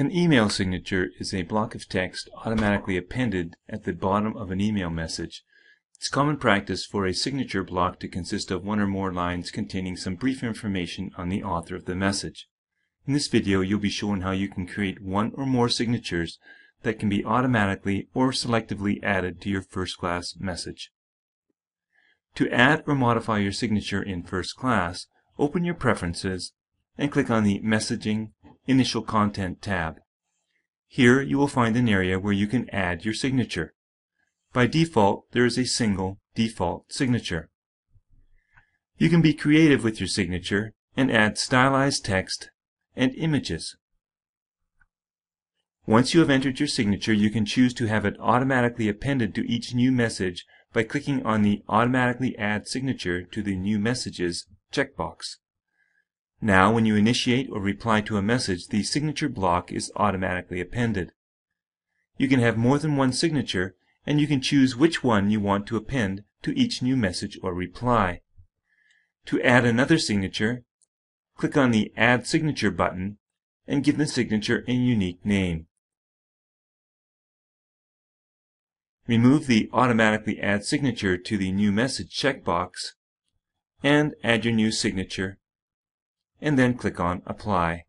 An email signature is a block of text automatically appended at the bottom of an email message. It's common practice for a signature block to consist of one or more lines containing some brief information on the author of the message. In this video, you'll be shown how you can create one or more signatures that can be automatically or selectively added to your FirstClass message. To add or modify your signature in FirstClass, open your preferences and click on the Messaging Initial Content tab. Here you will find an area where you can add your signature. By default, there is a single default signature. You can be creative with your signature and add stylized text and images. Once you have entered your signature, you can choose to have it automatically appended to each new message by clicking on the Automatically Add Signature to the New Messages checkbox. Now, when you initiate or reply to a message, the signature block is automatically appended. You can have more than one signature, and you can choose which one you want to append to each new message or reply. To add another signature, click on the Add Signature button and give the signature a unique name. Remove the Automatically Add Signature to the New Message checkbox and add your new signature and then click on Apply.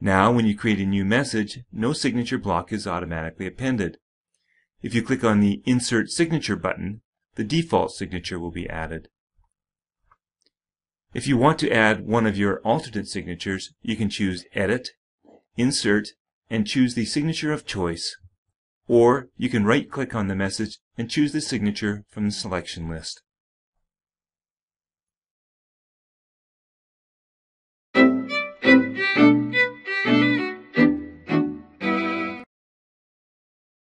Now, when you create a new message, no signature block is automatically appended. If you click on the Insert Signature button, the default signature will be added. If you want to add one of your alternate signatures, you can choose Edit, Insert, and choose the signature of choice. Or you can right-click on the message and choose the signature from the selection list.